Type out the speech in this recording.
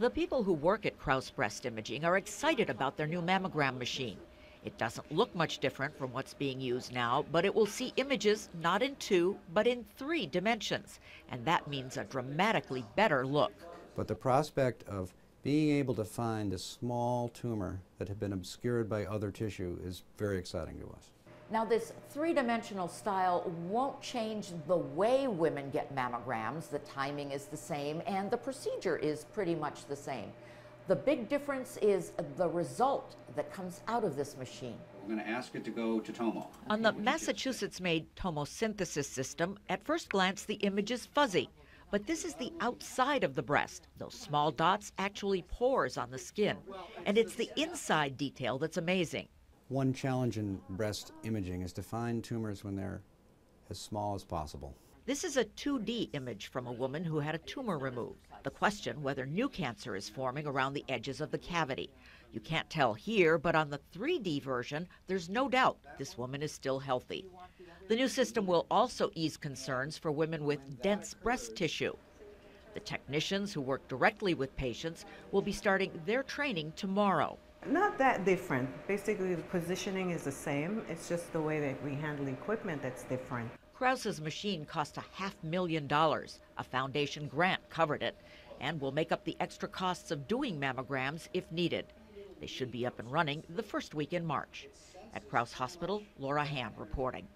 The people who work at Crouse Breast Imaging are excited about their new mammogram machine. It doesn't look much different from what's being used now, but it will see images not in two, but in three dimensions. And that means a dramatically better look. But the prospect of being able to find a small tumor that had been obscured by other tissue is very exciting to us. Now, this three dimensional style won't change the way women get mammograms. The timing is the same, and the procedure is pretty much the same. The big difference is the result that comes out of this machine. We're going to ask it to go to Tomo. On the Massachusetts made tomosynthesis system, at first glance the image is fuzzy. But this is the outside of the breast. Those small dots actually pores on the skin. And it's the inside detail that's amazing. One challenge in breast imaging is to find tumors when they're as small as possible. This is a 2D image from a woman who had a tumor removed. The question whether new cancer is forming around the edges of the cavity. You can't tell here, but on the 3D version, there's no doubt this woman is still healthy. The new system will also ease concerns for women with dense breast tissue. The technicians who work directly with patients will be starting their training tomorrow. Not that different. Basically, the positioning is the same. It's just the way that we handle equipment that's different. Crouse's machine cost a half million dollars. A foundation grant covered it and will make up the extra costs of doing mammograms if needed. They should be up and running the first week in March. At Crouse Hospital, Laura Hand reporting.